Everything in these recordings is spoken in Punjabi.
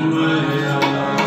Maria.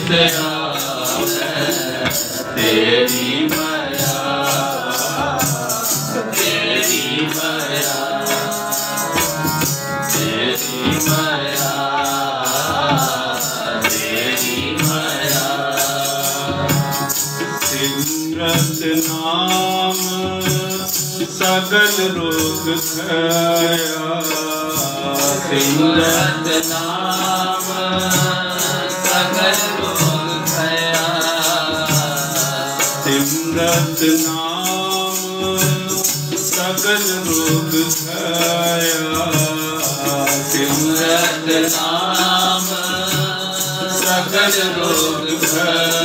ਮਿਲਿਆ ਤੇਰੀ ਮਾਇਆ ਤੇਰੀ ਮਾਇਆ ਤੇਰੀ ਮਾਇਆ ਤੇਰੀ ਮਾਇਆ ਸਿਮਰਤ ਨਾਮ ਸਗਲ ਰੋਗ ਖਾਇਆ ਸਿਮਰਤ ਨਾਮ ਸਗਲ ਸਤਨਾਮ ਸਗਲ ਰੋਗ ਛਾਇਆ ਸਿਮਰਤ ਨਾਮ ਸਗਲ ਰੋਗ ਛਾਇਆ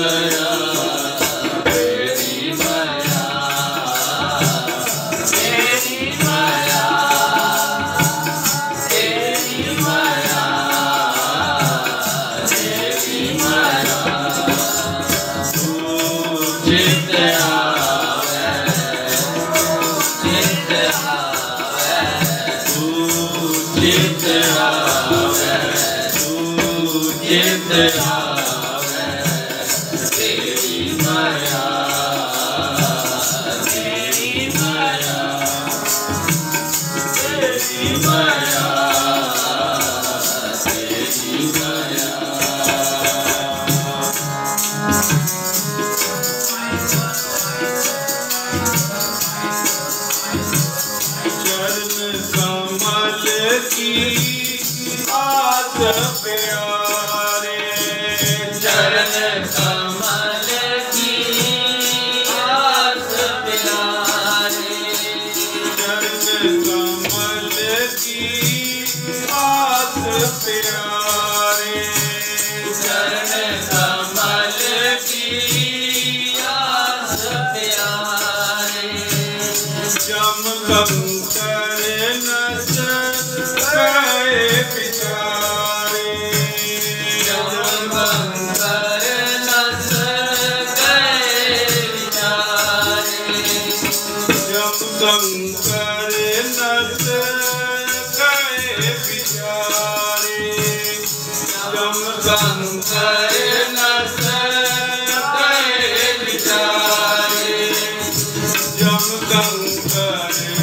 Don't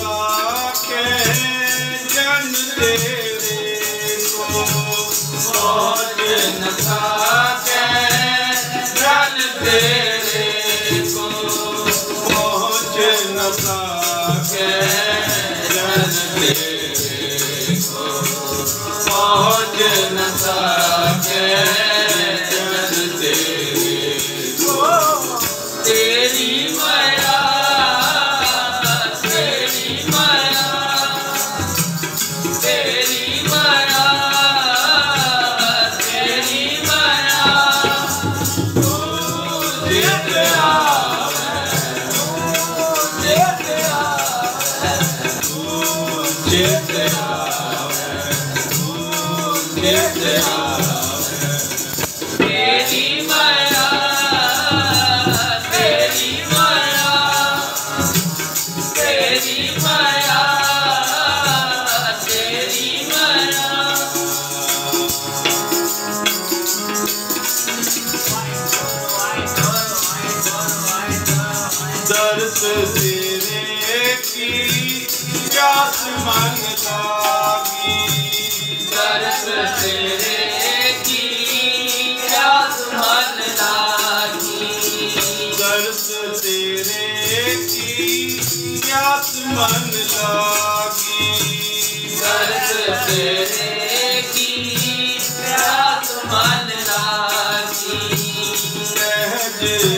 Oh, yeah. Yeah.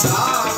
Ah.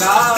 God.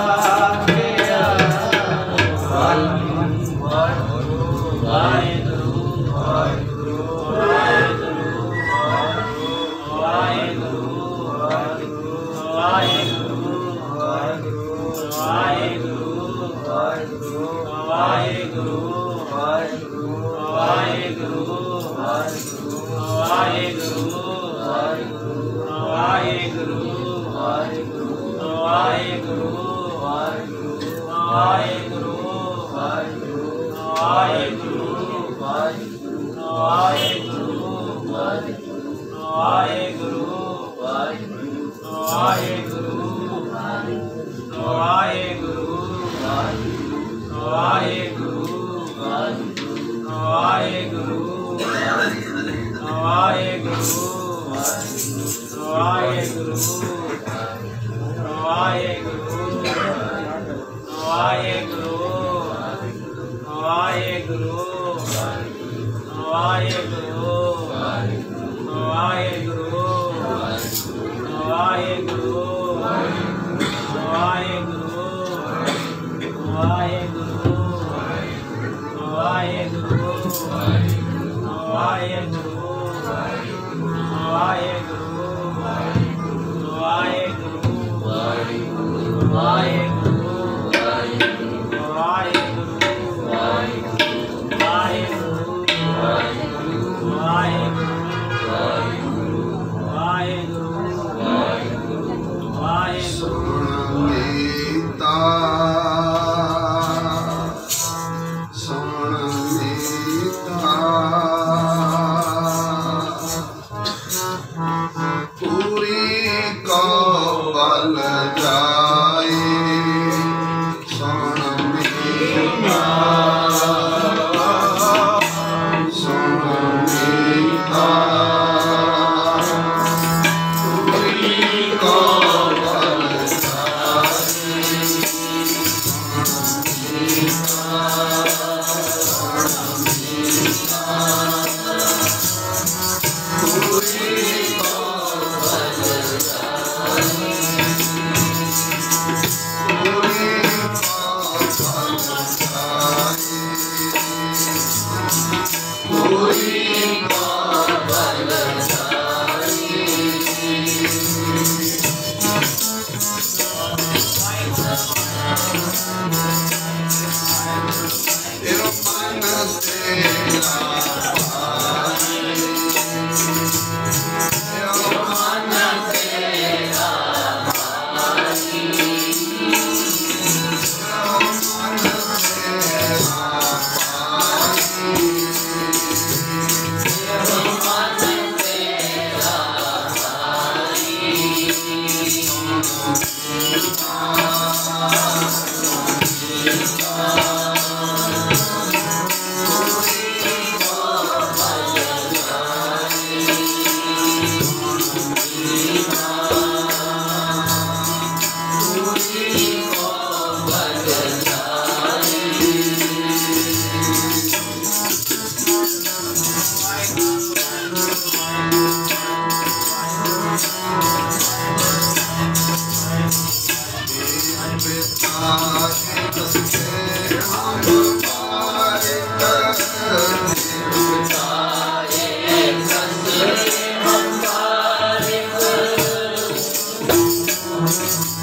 ま。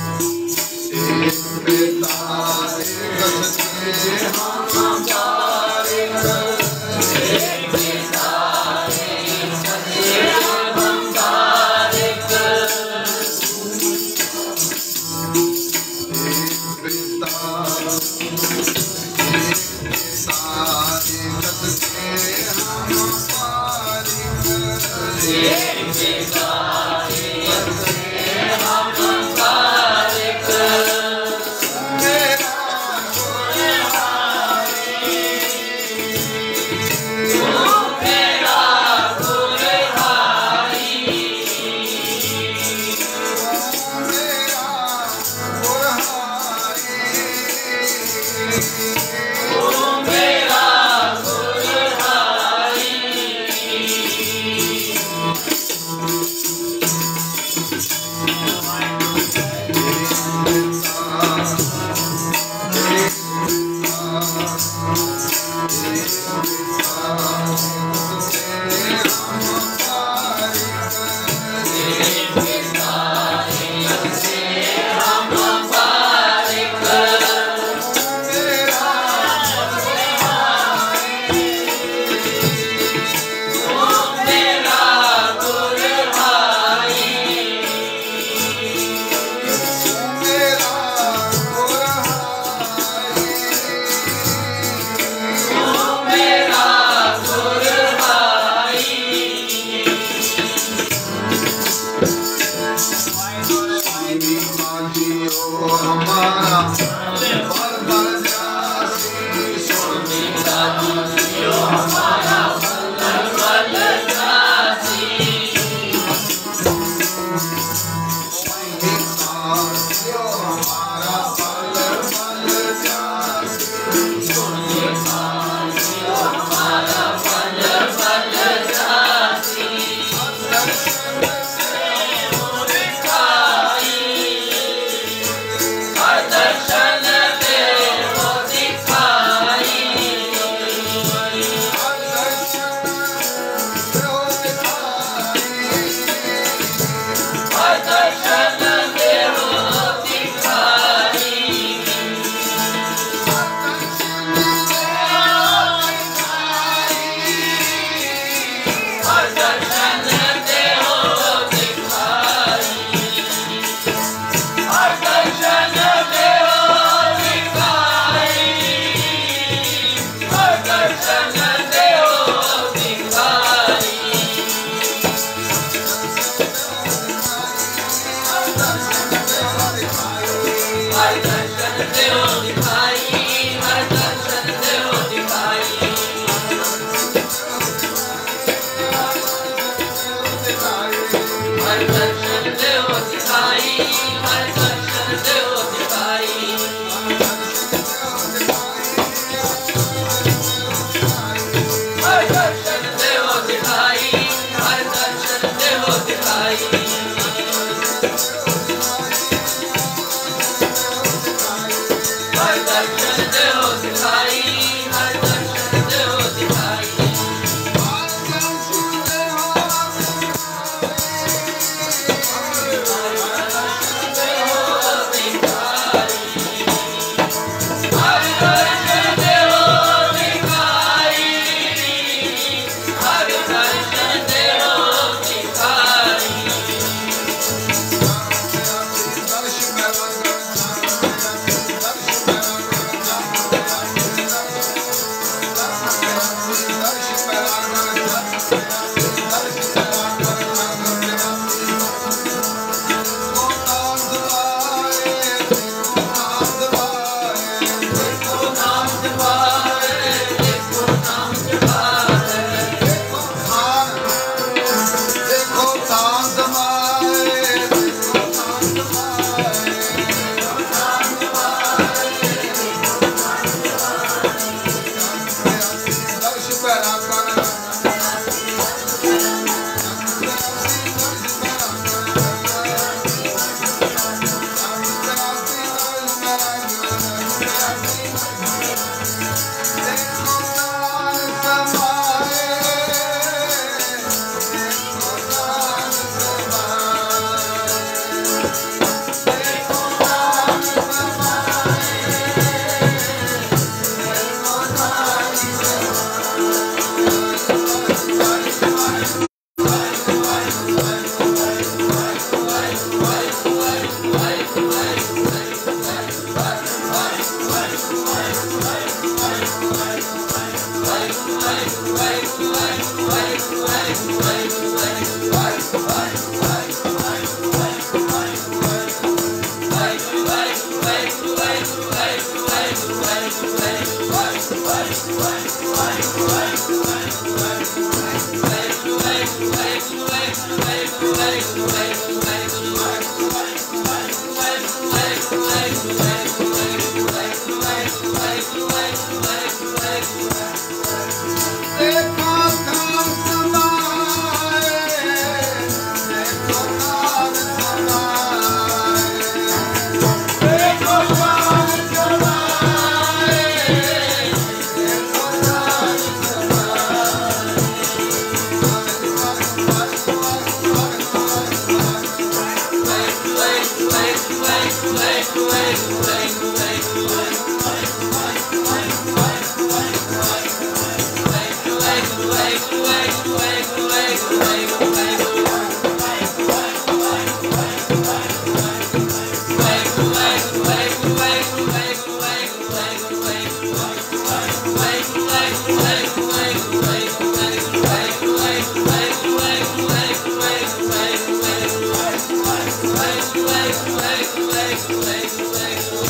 legs, legs, legs.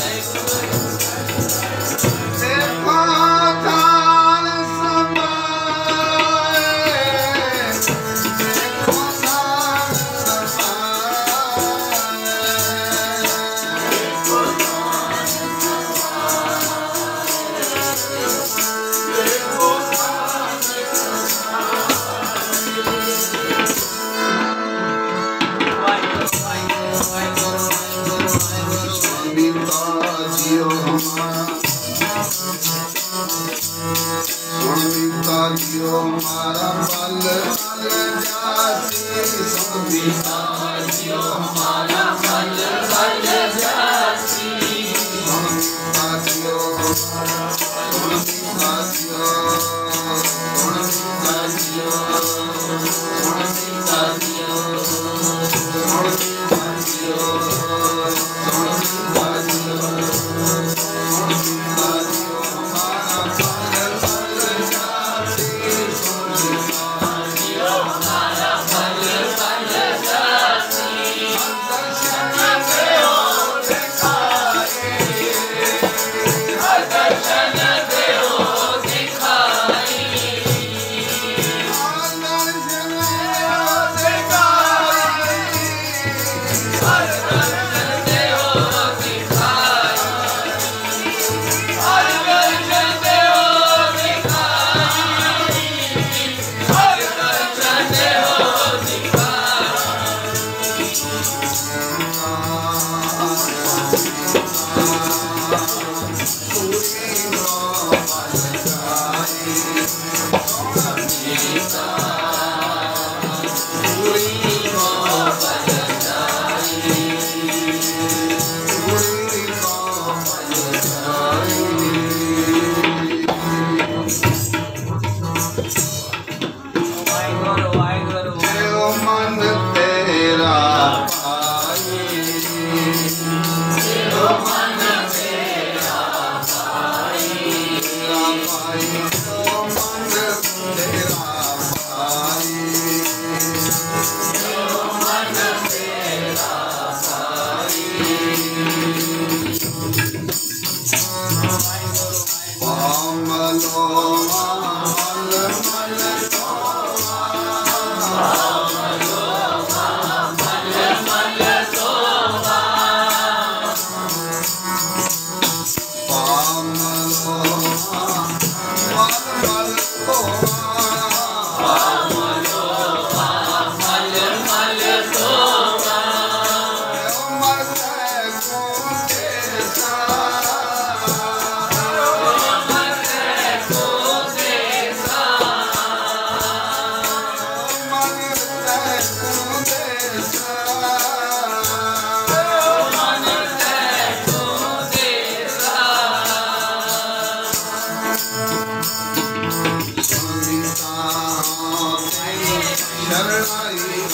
Shall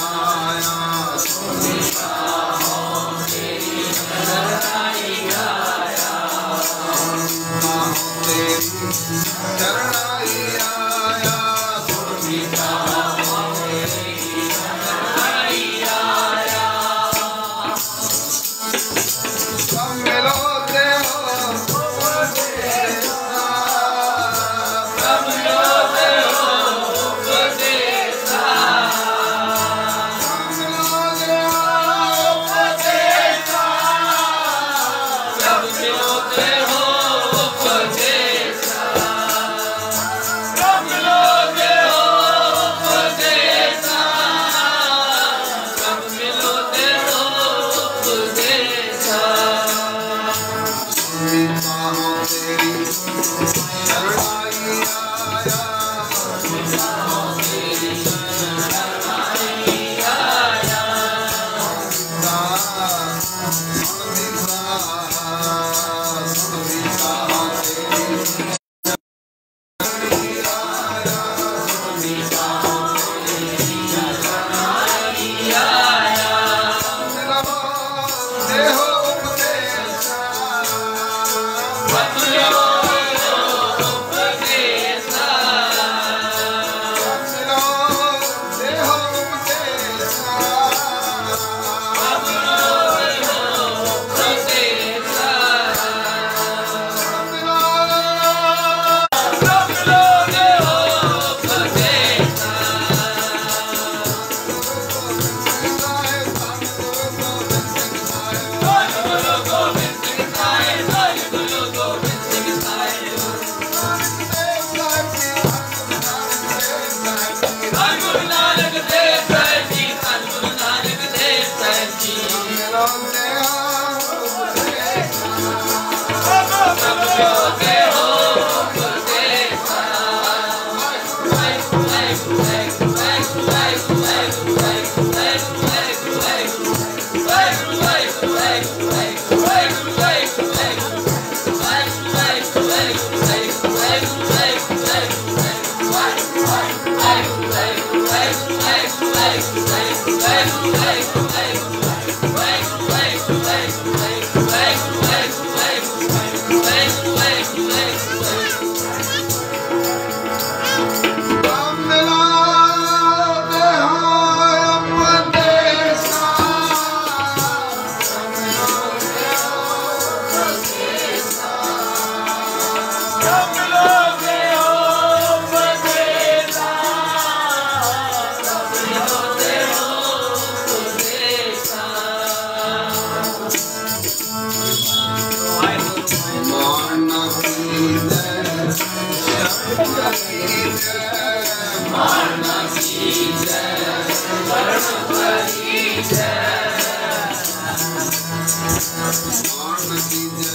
Armadillo